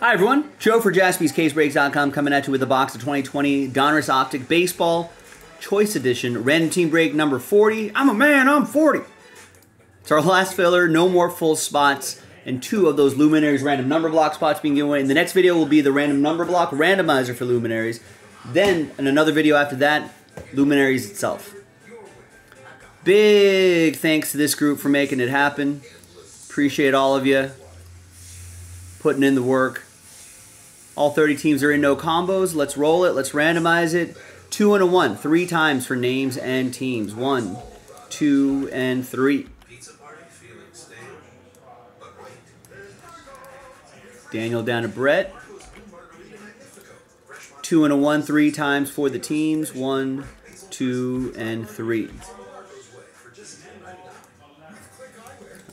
Hi everyone, Joe for JaspysCaseBreaks.com coming at you with a box of 2020 Donruss Optic Baseball Choice Edition Random Team Break number 40. I'm a man, I'm 40. It's our last filler, no more full spots, and two of those Luminaries random number block spots being given away. In the next video will be the random number block randomizer for Luminaries. Then, in another video after that, Luminaries itself. Big thanks to this group for making it happen. Appreciate all of you putting in the work. All 30 teams are in no combos. Let's roll it. Let's randomize it. Two and a one. Three times for names and teams. One, two, and three. Daniel down to Brett. Two and a one, three times for the teams. One, two, and three.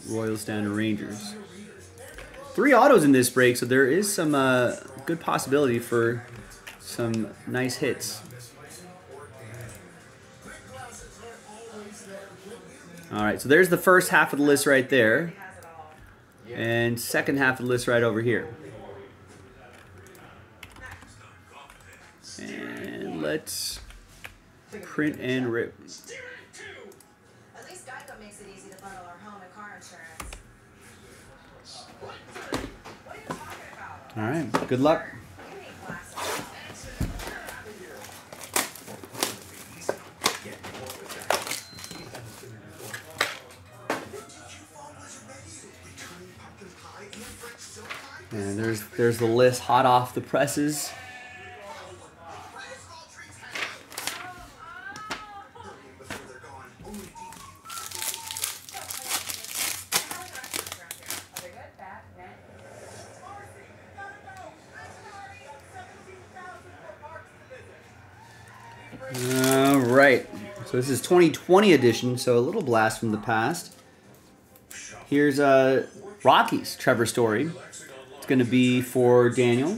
Royals down to Rangers. Three autos in this break, so there is some uh, good possibility for some nice hits. All right, so there's the first half of the list right there. And second half of the list right over here. And let's print and rip. At least Geico makes it easy to bundle our home and car insurance. All right, good luck. And there's there's the list hot off the presses. All right. So this is 2020 edition, so a little blast from the past. Here's uh, Rockies Trevor Story. It's going to be for Daniel.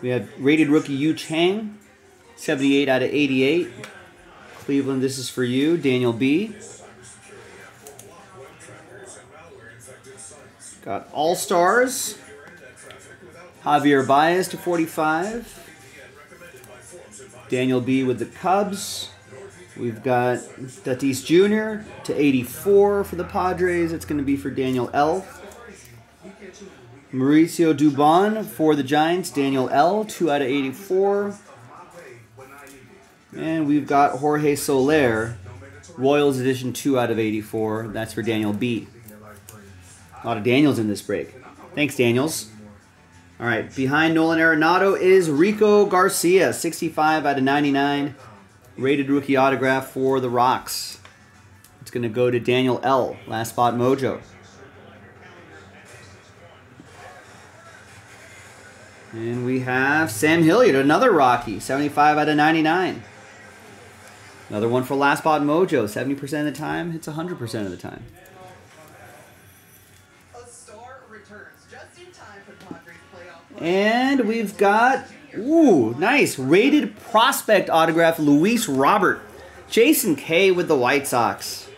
We have rated rookie Yu Chang, 78 out of 88. Cleveland, this is for you, Daniel B. Got All Stars. Javier Baez to 45. Daniel B with the Cubs. We've got Tatis Jr. to 84 for the Padres. It's going to be for Daniel L. Mauricio Dubon for the Giants. Daniel L. 2 out of 84. And we've got Jorge Soler. Royals edition 2 out of 84. That's for Daniel B. A lot of Daniels in this break. Thanks, Daniels. All right, behind Nolan Arenado is Rico Garcia, 65 out of 99. Rated rookie autograph for the Rocks. It's going to go to Daniel L. Last spot mojo. And we have Sam Hilliard, another Rocky, 75 out of 99. Another one for Last Spot Mojo, 70% of the time, hits 100% of the time. And we've got, ooh, nice. Rated prospect autograph, Luis Robert. Jason K with the White Sox.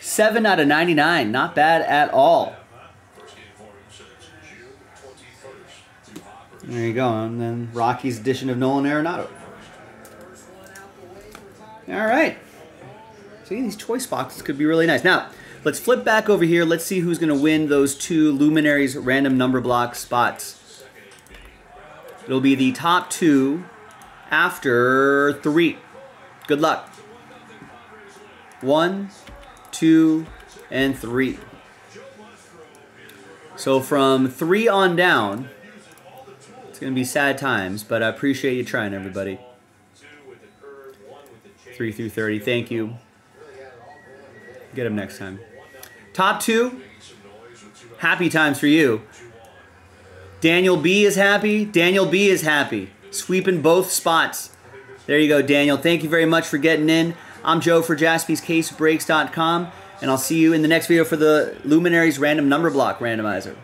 7 out of 99. Not bad at all. There you go. And then Rocky's edition of Nolan Arenado. All right. See, these choice boxes could be really nice. Now, let's flip back over here. Let's see who's going to win those two Luminaries random number block spots. It'll be the top two after three. Good luck. One, two, and three. So from three on down, it's going to be sad times, but I appreciate you trying, everybody. Three through 30. Thank you. Get them next time. Top two, happy times for you. Daniel B is happy. Daniel B is happy. Sweeping both spots. There you go, Daniel. Thank you very much for getting in. I'm Joe for JaspysCaseBreaks.com, and I'll see you in the next video for the Luminaries Random Number Block Randomizer.